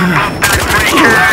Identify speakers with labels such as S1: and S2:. S1: Pretty sure